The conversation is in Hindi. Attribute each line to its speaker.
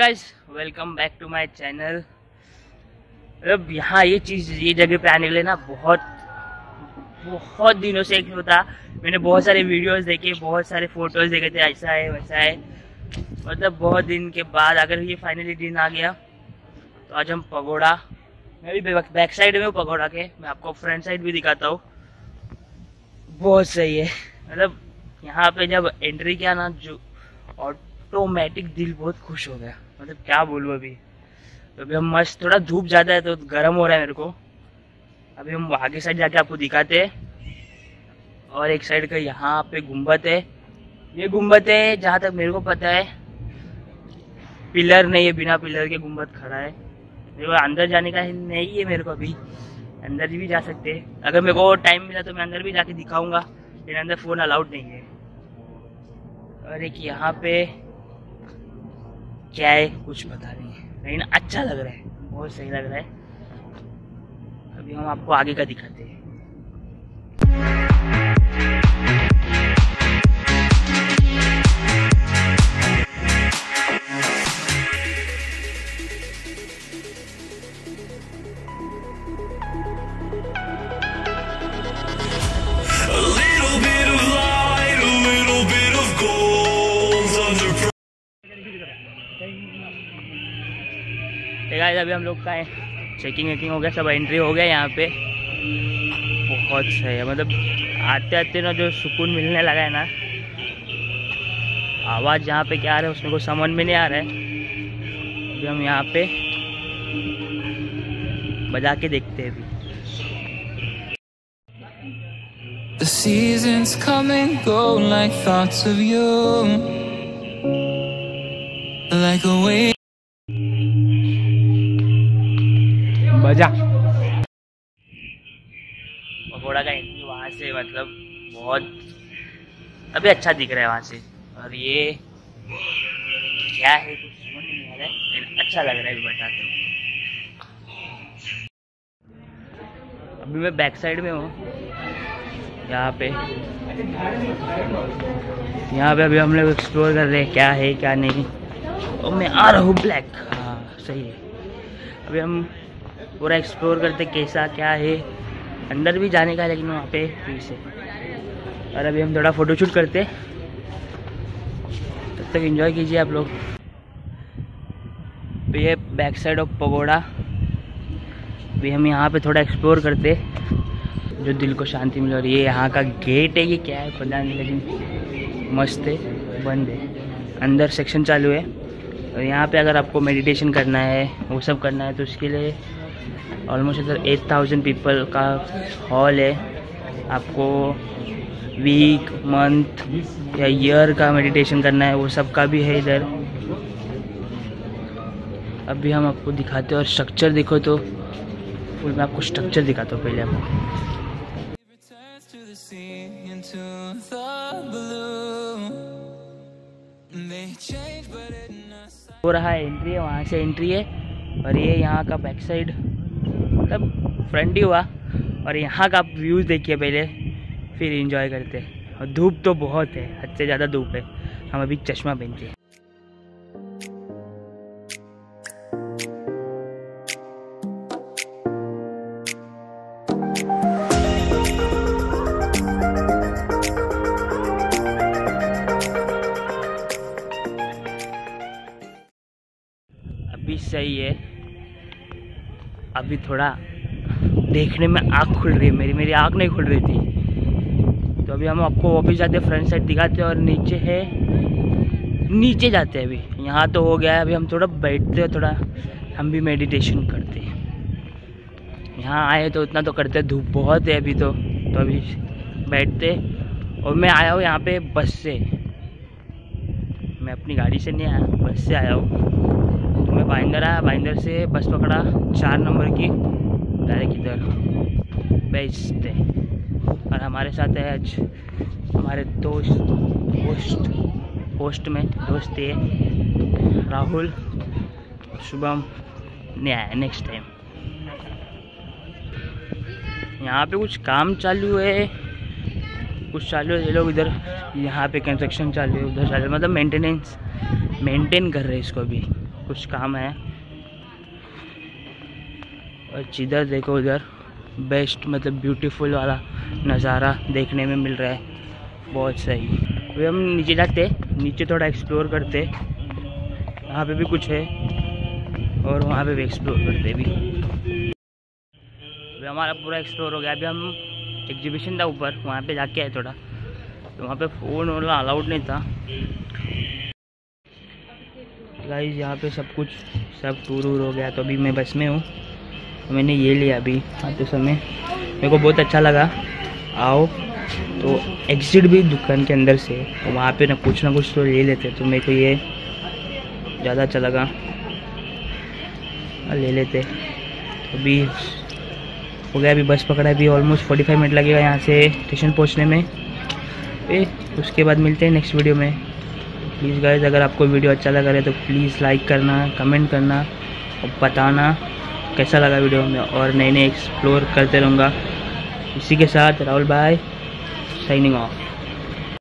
Speaker 1: Guys welcome back to my channel मतलब यहाँ ये चीज़, ये जगह पे आने के लिए ना बहुत बहुत दिनों से एक होता। मैंने बहुत सारे वीडियोस देखे, बहुत सारे फ़ोटोज़ देखे थे, ऐसा है, वैसा है। मतलब बहुत दिन के बाद अगर ये फाइनली दिन आ गया तो आज हम पगोड़ा, मैं भी बैक साइड में हूँ पगोड़ा के। मैं आपको फ्रंट साइड भी दिखाता हूँ। बहुत सही है। मतलब यहाँ पे जब एंट्री किया ना, जो ऑटोमेटिक दिल बहुत खुश हो गया। मतलब क्या बोलूँ अभी? अभी हम मस्त, थोड़ा धूप ज़्यादा है तो गर्म हो रहा है मेरे को। अभी हम आगे साइड जाके आपको दिखाते हैं। और एक साइड का यहाँ पे गुंबद है। ये गुंबद है, जहाँ तक मेरे को पता है, पिलर नहीं है, बिना पिलर के गुंबद खड़ा है। मेरे को अंदर जाने का नहीं है मेरे को अभी। अंदर भी जा सकते हैं। अगर मेरे को टाइम मिला तो मैं अंदर भी जाके दिखाऊँगा, लेकिन अंदर फ़ोन अलाउड नहीं है। और एक यहाँ पे क्या है कुछ पता नहीं लेकिन अच्छा लग रहा है, बहुत सही लग रहा है। अभी हम आपको आगे का दिखाते हैं। गाइस अभी हम लोग का है चेकिंग वेकिंग हो गया, सब एंट्री हो गया यहाँ पे बहुत सही है मतलब आते आते ना जो सुकून मिलने लगा है ना, आवाज़ जहाँ पे क्या आ रहा है उसमें कोई समझ में नहीं आ रहा है अभी हम यहाँ पे बजा के देखते हैं अभी
Speaker 2: The seasons come and go like thoughts of you. Like a wave.
Speaker 1: बजा पकौड़ा का एंट्री वहाँ से मतलब बहुत अभी अच्छा दिख रहा है वहाँ से। और ये क्या है कुछ समझ नहीं आ रहा है, लेकिन अच्छा लग रहा है अभी बताते हैं। अभी मैं बैक साइड में हूँ। यहाँ पे। यहाँ पे अभी हम लोग एक्सप्लोर कर रहे हैं क्या है, क्या नहीं। और मैं आ रहा हूँ ब्लैक हाँ सही है। अभी हम पूरा एक्सप्लोर करते कैसा, क्या है। अंदर भी जाने का लेकिन वहाँ पे पीस है। और अभी हम थोड़ा फ़ोटोशूट करते तब तक एंजॉय कीजिए आप लोग। तो ये बैक साइड ऑफ़ पगोड़ा। अभी हम यहाँ पे थोड़ा एक्सप्लोर करते जो दिल को शांति मिले और ये यहाँ का गेट है, ये क्या है, पता नहीं, लेकिन मस्त है, बंद है। अंदर सेक्शन चालू है। और यहाँ पे अगर आपको मेडिटेशन करना है, वो सब करना है तो उसके लिए ऑलमोस्ट इधर एट थाउज़ेंड पीपल का हॉल है। आपको वीक मंथ या ईयर का मेडिटेशन करना है, वो सब का भी है इधर। अभी हम आपको दिखाते हैं और स्ट्रक्चर देखो तो फुल मैं आपको स्ट्रक्चर दिखाता हूँ पहले आपको। हो रहा है एंट्री है, वहाँ से एंट्री है। और ये यहाँ का बैक साइड मतलब फ्रंट ही हुआ। और यहाँ का आप व्यूज़ देखिए पहले, फिर इंजॉय करते और धूप तो बहुत है, हद से ज़्यादा धूप है। हम अभी चश्मा पहनते हैं अभी सही है। अभी थोड़ा देखने में आँख खुल रही है मेरी मेरी आँख नहीं खुल रही थी। तो अभी हम आपको वापस जाते हैं फ्रंट साइड दिखाते हैं और नीचे है, नीचे जाते हैं अभी। यहाँ तो हो गया है, अभी हम थोड़ा बैठते हैं, थोड़ा हम भी मेडिटेशन करते हैं। यहाँ आए तो उतना तो करते धूप बहुत है अभी तो। तो अभी बैठते और मैं आया हूँ यहाँ पे बस से। मैं अपनी गाड़ी से नहीं आया, बस से आया हूँ। तो मैं बाइंदर आया बाइंदर से बस पकड़ा चार नंबर की। डायरेक्ट इधर बेचते। और हमारे साथ है आज हमारे दोस्त पोस्ट पोस्ट में, दोस्त ये, राहुल, शुभम नहीं आया नेक्स्ट टाइम यहाँ पे कुछ काम चालू है। कुछ चालू है, ये लोग इधर, यहाँ पे कंस्ट्रक्शन चालू है, उधर चालू मतलब मेंटेनेंस मेंटेन कर रहे हैं इसको अभी। कुछ काम है। और जिधर देखो उधर बेस्ट मतलब ब्यूटीफुल वाला नज़ारा देखने में मिल रहा है। बहुत सही। अभी हम नीचे जाते, नीचे थोड़ा एक्सप्लोर करते। यहाँ पे भी कुछ है, और वहाँ पे भी एक्सप्लोर करते भी। अभी हमारा पूरा एक्सप्लोर हो गया। अभी हम एग्जीबिशन था ऊपर, वहाँ पे जाके आए थोड़ा। तो वहाँ पे फ़ोन वाला अलाउड नहीं था। गाइस यहाँ पे सब कुछ सब टूर वूर हो गया तो अभी मैं बस में हूँ। तो मैंने ये लिया अभी आते समय। मेरे को बहुत अच्छा लगा। आओ। तो एग्जिट भी दुकान के अंदर से तो वहाँ पे ना कुछ ना कुछ तो ले लेते तो मेरे को ये ज़्यादा अच्छा लगा। और ले लेते। तो अभी हो गया अभी बस पकड़ा अभी ऑलमोस्ट फोर्टी फाइव मिनट लगेगा यहाँ से स्टेशन पहुँचने में। ए, उसके बाद मिलते हैं नेक्स्ट वीडियो में। प्लीज़ गाइज़ अगर आपको वीडियो अच्छा लगा रहे तो प्लीज़ लाइक करना कमेंट करना और बताना कैसा लगा वीडियो में और नए नए एक्सप्लोर करते रहूँगा। इसी के साथ राहुल भाई साइनिंग ऑफ़